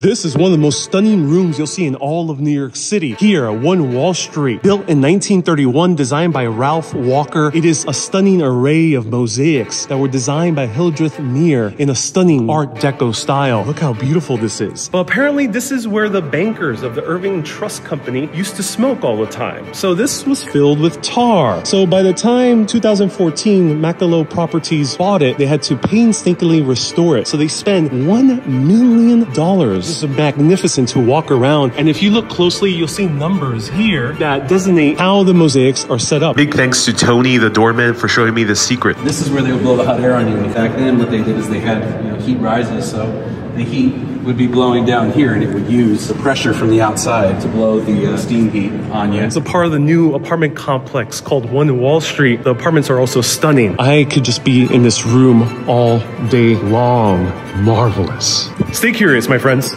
This is one of the most stunning rooms you'll see in all of New York City. Here at One Wall Street, built in 1931, designed by Ralph Walker. It is a stunning array of mosaics that were designed by Hildreth Meière in a stunning Art Deco style. Look how beautiful this is. But apparently this is where the bankers of the Irving Trust Company used to smoke all the time. So this was filled with tar. So by the time 2014, Macklowe Properties bought it, they had to painstakingly restore it. So they spent $1 million this is magnificent to walk around. And if you look closely, you'll see numbers here that designate how the mosaics are set up. Big thanks to Tony, the doorman, for showing me the secret. This is where they would blow the hot air on you. Back then, what they did is they had you know, heat rises, so the heat would be blowing down here and it would use the pressure from the outside to blow the uh, steam heat on you. It's a part of the new apartment complex called One Wall Street. The apartments are also stunning. I could just be in this room all day long. Marvelous. Stay curious, my friends.